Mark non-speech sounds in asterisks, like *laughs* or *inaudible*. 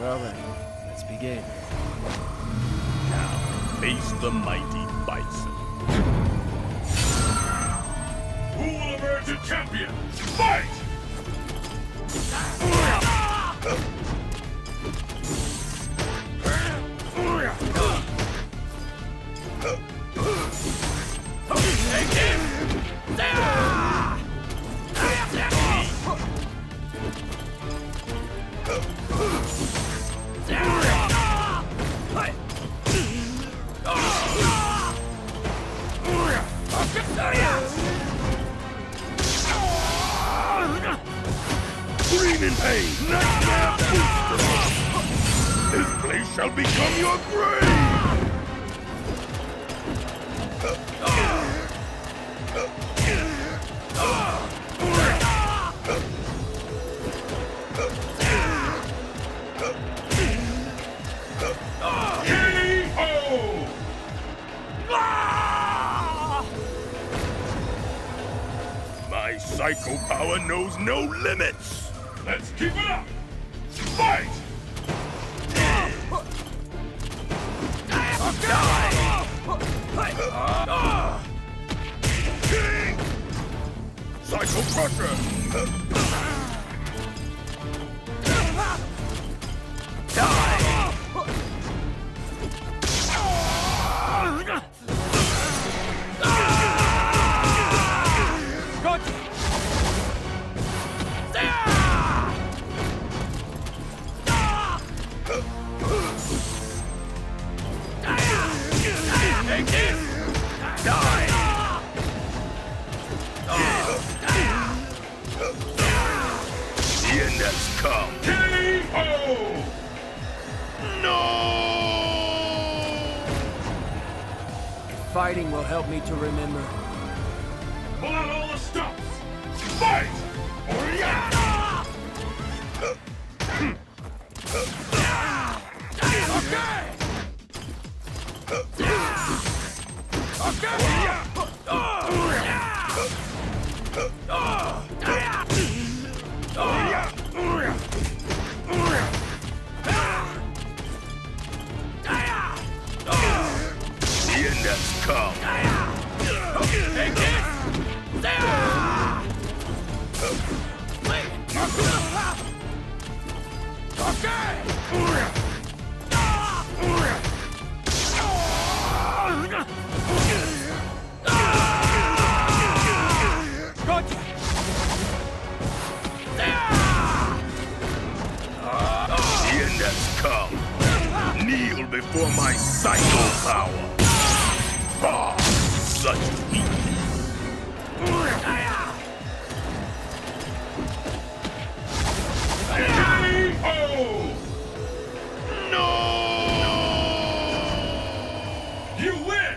Well then, let's begin. Now, face the mighty bison. Who will emerge a champion? Fight! Scream in pain! Nightmare booster! This place shall become your grave! K.O. Psycho power knows no limits! Let's keep it up! Fight! King! Psycho Crusher! The end has. No! Fighting will help me to remember. Pull out all the stops! Fight! *laughs* The end has come! The end has come! Kneel before my psycho power! Ah, such weakness! K.O. No! You win!